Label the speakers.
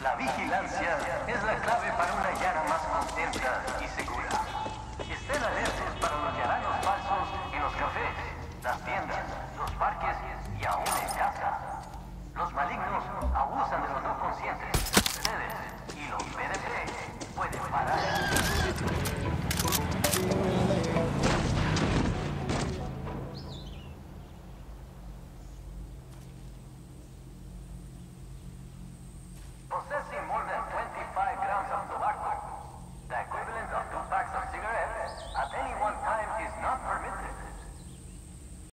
Speaker 1: La vigilancia es la clave para una llana más contenta y segura. Estén alertas para los yaranos falsos en los cafés, las tiendas, los parques y aún en casa. Los malignos abusan de los no conscientes.